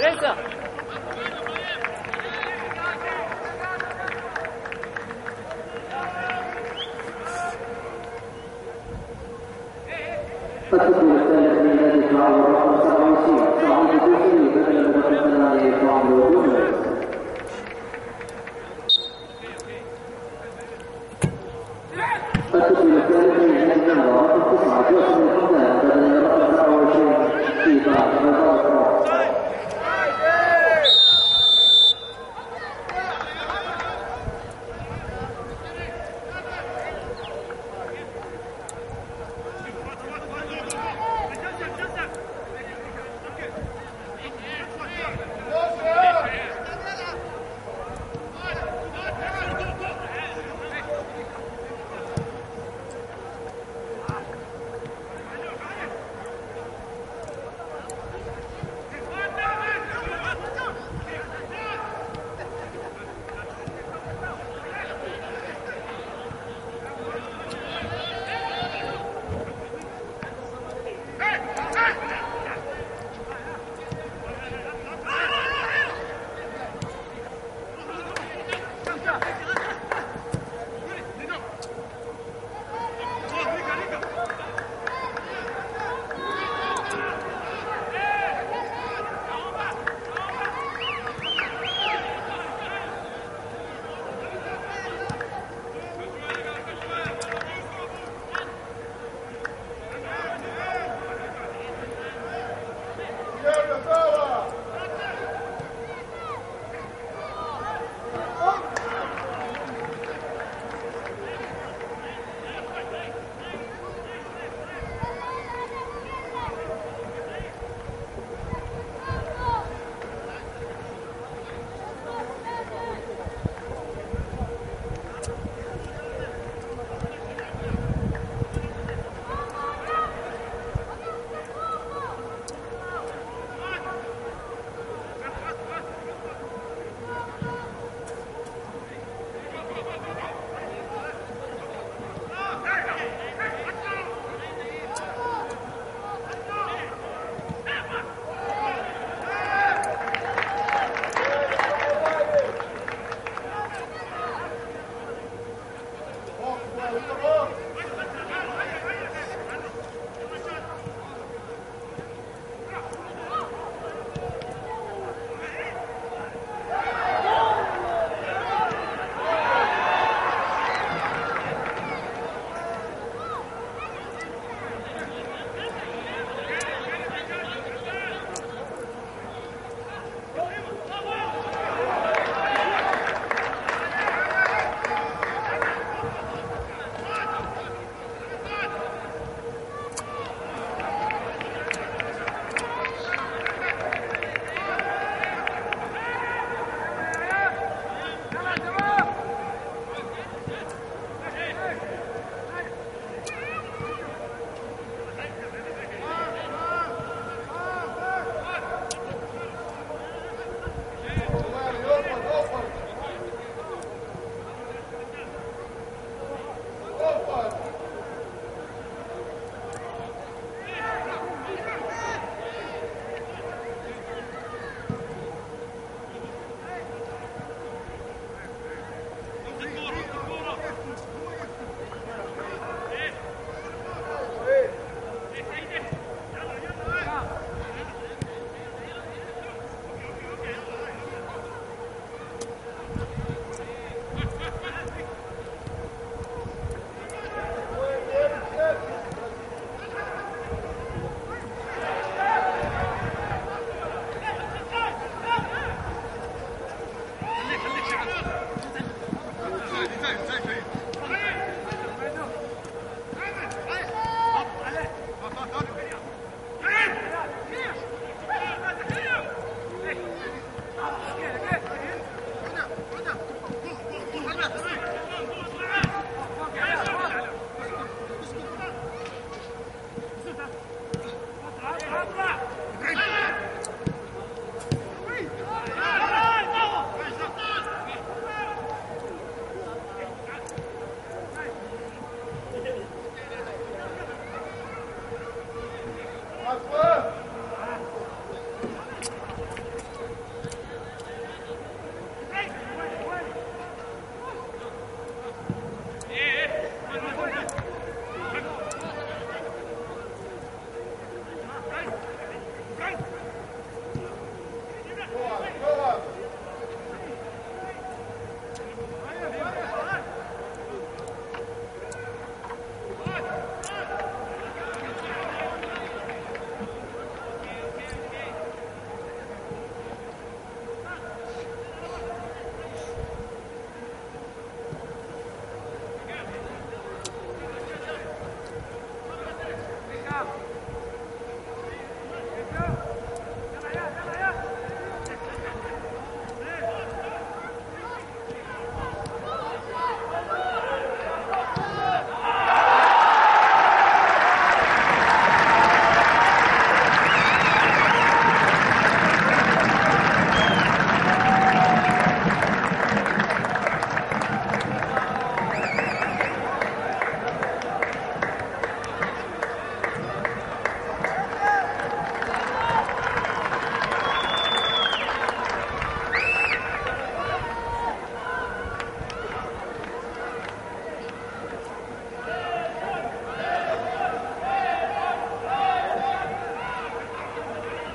哪个？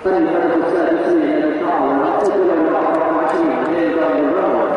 Things are and it's all, I'm thinking about watching the game on the road.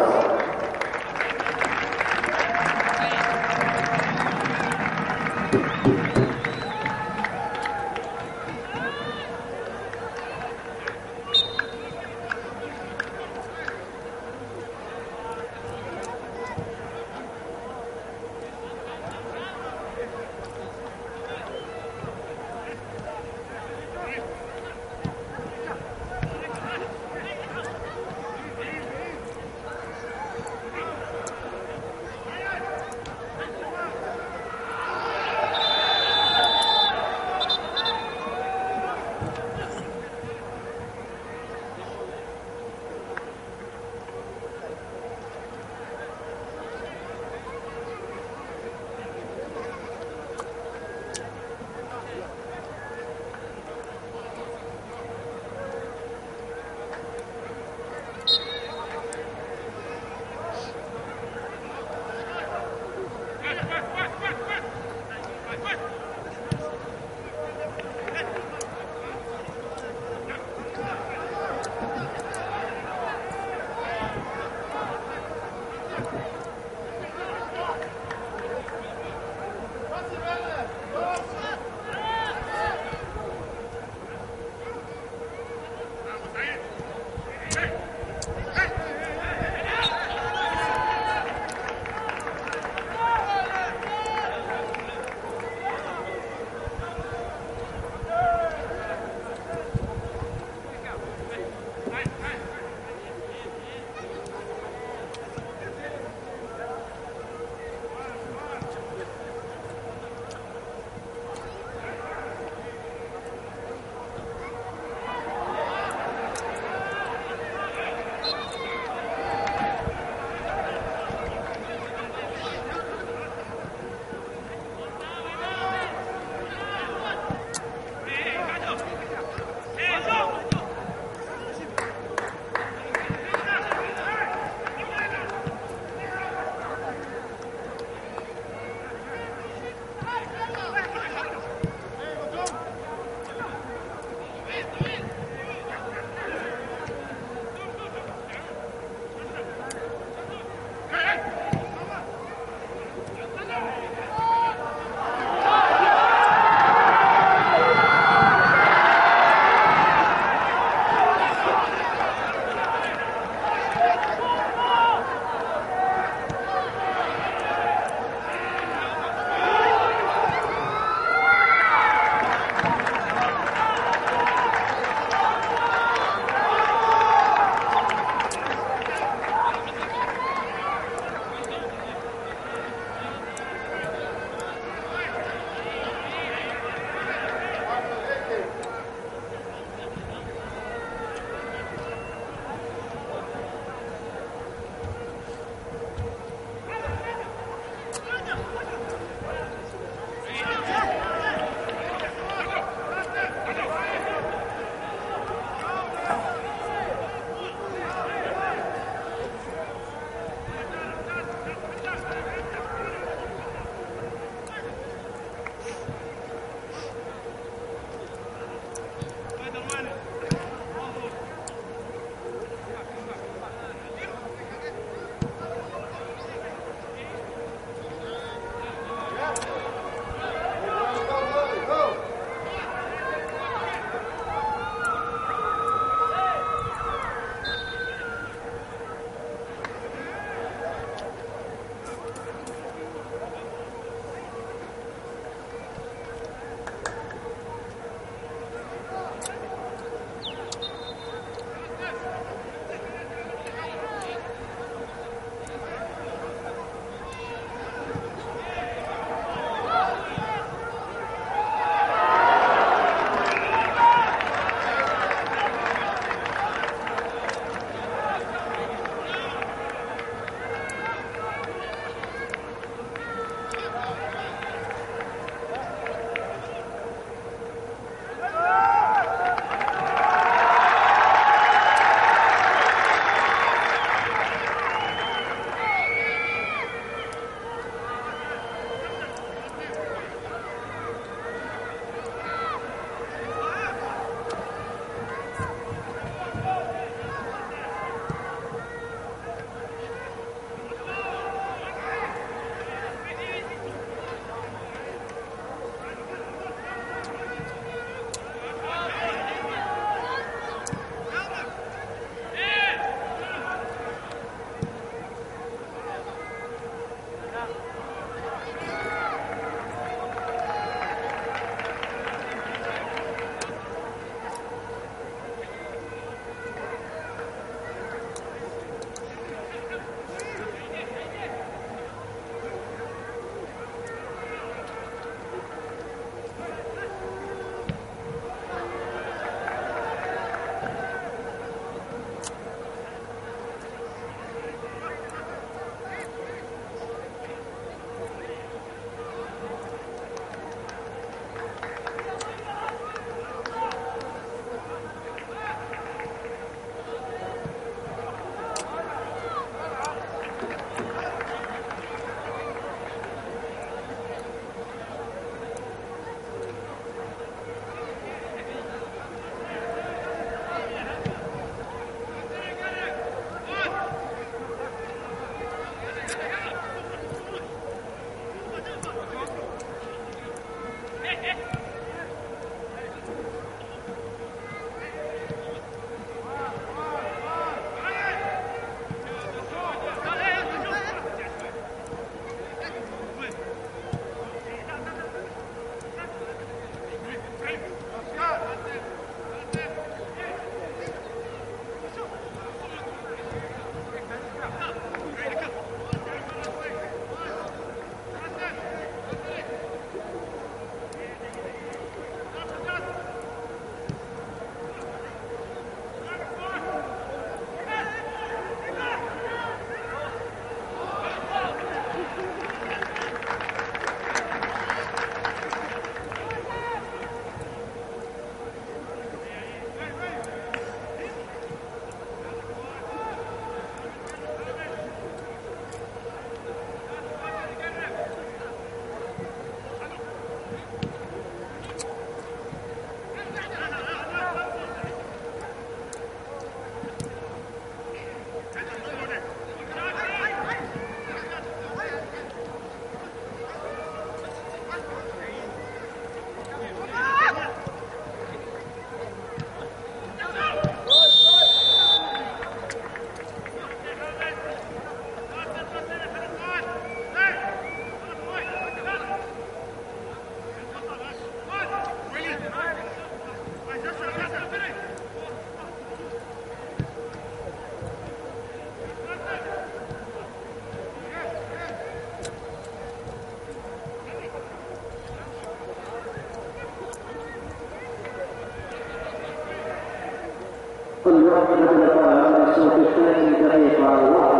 بالقرآن الصوت الثاني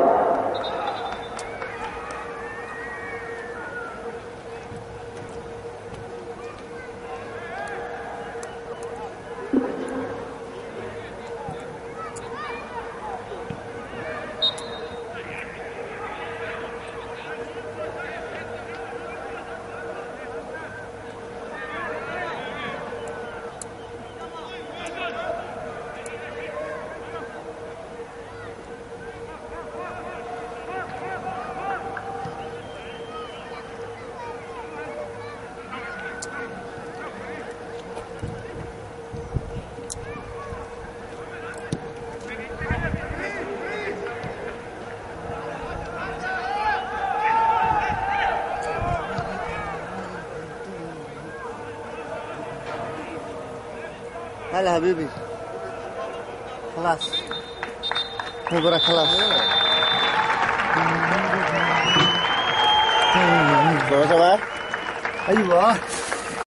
دقيقة واحدة هلا حبيبي خلاص مباراة خلاص Coba coba. ايوه